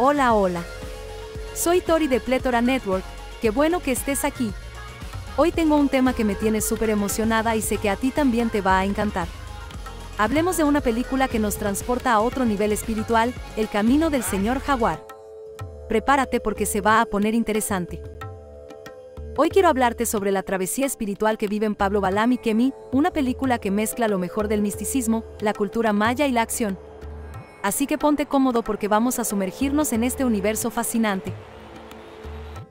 Hola, hola. Soy Tori de Pletora Network, qué bueno que estés aquí. Hoy tengo un tema que me tiene súper emocionada y sé que a ti también te va a encantar. Hablemos de una película que nos transporta a otro nivel espiritual, El Camino del Señor Jaguar. Prepárate porque se va a poner interesante. Hoy quiero hablarte sobre la travesía espiritual que viven Pablo Balam y Kemi, una película que mezcla lo mejor del misticismo, la cultura maya y la acción, así que ponte cómodo porque vamos a sumergirnos en este universo fascinante.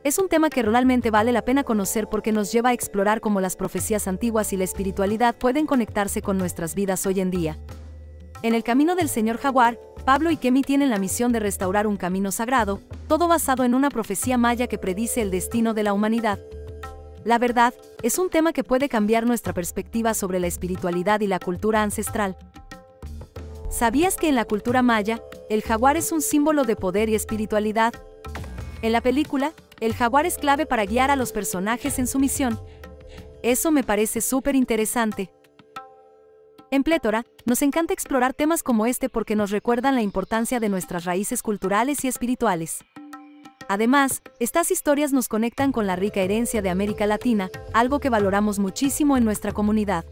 Es un tema que realmente vale la pena conocer porque nos lleva a explorar cómo las profecías antiguas y la espiritualidad pueden conectarse con nuestras vidas hoy en día. En el camino del Señor Jaguar, Pablo y Kemi tienen la misión de restaurar un camino sagrado, todo basado en una profecía maya que predice el destino de la humanidad. La verdad, es un tema que puede cambiar nuestra perspectiva sobre la espiritualidad y la cultura ancestral. ¿Sabías que en la cultura maya, el jaguar es un símbolo de poder y espiritualidad? En la película, el jaguar es clave para guiar a los personajes en su misión. Eso me parece súper interesante. En Plétora, nos encanta explorar temas como este porque nos recuerdan la importancia de nuestras raíces culturales y espirituales. Además, estas historias nos conectan con la rica herencia de América Latina, algo que valoramos muchísimo en nuestra comunidad.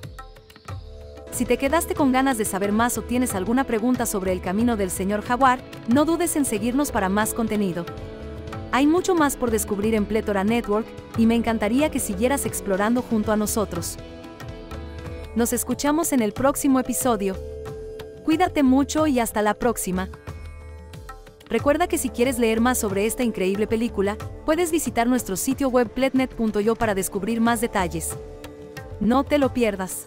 Si te quedaste con ganas de saber más o tienes alguna pregunta sobre el camino del señor Jaguar, no dudes en seguirnos para más contenido. Hay mucho más por descubrir en Pletora Network y me encantaría que siguieras explorando junto a nosotros. Nos escuchamos en el próximo episodio. Cuídate mucho y hasta la próxima. Recuerda que si quieres leer más sobre esta increíble película, puedes visitar nuestro sitio web pletnet.io para descubrir más detalles. No te lo pierdas.